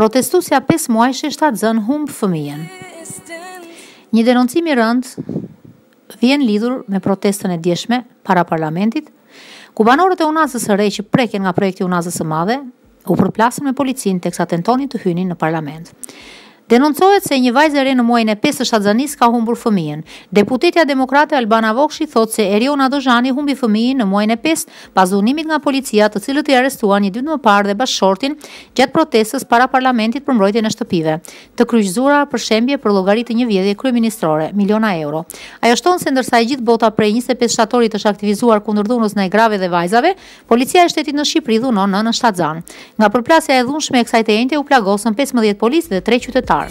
Protestusja 5 muajshe shtatzën humb fëmijën. Një denoncim i rëndë vjen lidhur me protestën e djeshme para parlamentit, ku banorët e Unazës së Re që preken nga projekti i Unazës së Madhe u përplasën me policinë teksa tentonin të hynin në parlament. Denoncohet se një vajzë e re në muajin e pestë të shtatzënisë ka humbur fëmijën. Deputetja demokrate Albana Vokshi thotë se Eriona Dozhani humbi fëmijin në muajin e pestë pas dhunimit nga policia, të cilët i arrestuan një ditë më parë dhe bashkëshortin gjatë protestës para parlamentit për mbrojtjen e shtëpive të kryqëzuara për shembje për llogari të një vjedhje kryeministrore, miliona euro. Ajo shton se ndërsa e gjithë bota prej 25 shtatorit është aktivizuar kundër dhunës ndaj grave dhe vajzave, Policia e Shtetit në Shqipëri dhunon nënën shtatzanë. Nga përplasja e dhunshme e kësaj të enjte u plagosën pesëmbëdhjetë policë dhe tre qytetarë.